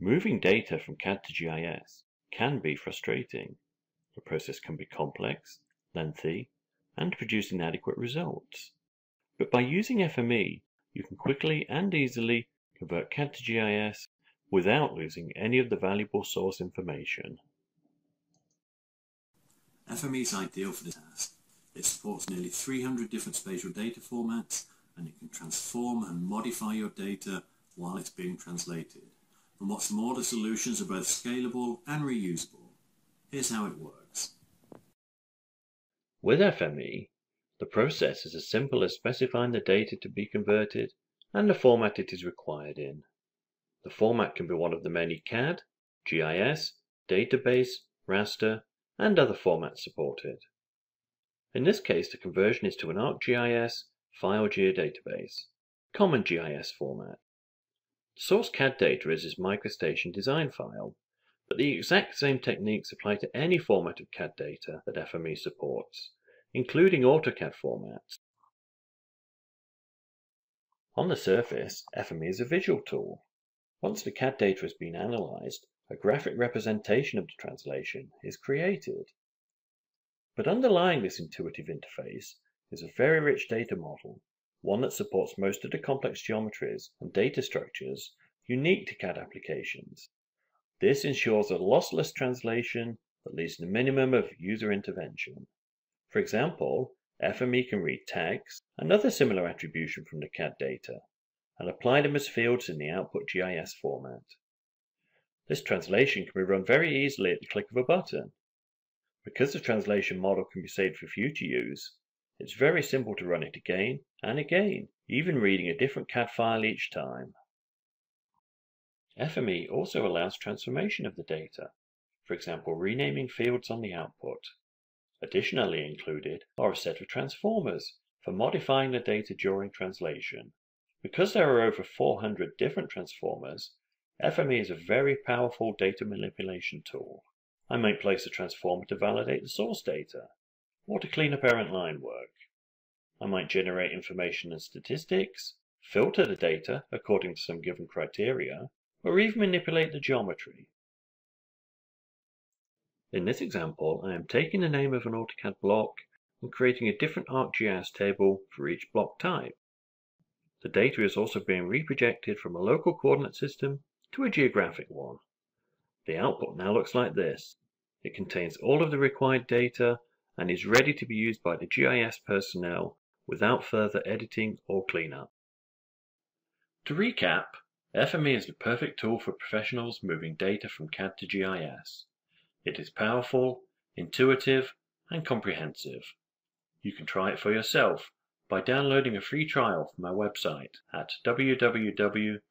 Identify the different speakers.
Speaker 1: Moving data from CAD to GIS can be frustrating. The process can be complex, lengthy, and produce inadequate results. But by using FME, you can quickly and easily convert CAD to GIS without losing any of the valuable source information.
Speaker 2: FME is ideal for this task. It supports nearly 300 different spatial data formats and it can transform and modify your data while it's being translated. And what's more, the solutions are both scalable and reusable. Here's how it works.
Speaker 1: With FME, the process is as simple as specifying the data to be converted and the format it is required in. The format can be one of the many CAD, GIS, database, raster, and other formats supported. In this case, the conversion is to an ArcGIS file geodatabase, common GIS format. Source CAD data is this MicroStation design file, but the exact same techniques apply to any format of CAD data that FME supports, including AutoCAD formats. On the surface, FME is a visual tool. Once the CAD data has been analyzed, a graphic representation of the translation is created. But underlying this intuitive interface is a very rich data model, one that supports most of the complex geometries and data structures unique to CAD applications. This ensures a lossless translation that to a minimum of user intervention. For example, FME can read tags another similar attribution from the CAD data and apply them as fields in the output GIS format. This translation can be run very easily at the click of a button. Because the translation model can be saved for future use, it's very simple to run it again and again, even reading a different CAD file each time. FME also allows transformation of the data, for example renaming fields on the output. Additionally included are a set of transformers for modifying the data during translation. Because there are over 400 different transformers, FME is a very powerful data manipulation tool. I might place a transformer to validate the source data, or to clean up errant line work. I might generate information and statistics, filter the data according to some given criteria, or even manipulate the geometry. In this example, I am taking the name of an AutoCAD block and creating a different ArcGIS table for each block type. The data is also being reprojected from a local coordinate system to a geographic one. The output now looks like this. It contains all of the required data and is ready to be used by the GIS personnel without further editing or cleanup. To recap, FME is the perfect tool for professionals moving data from CAD to GIS. It is powerful, intuitive, and comprehensive. You can try it for yourself by downloading a free trial from our website at www.safe.com.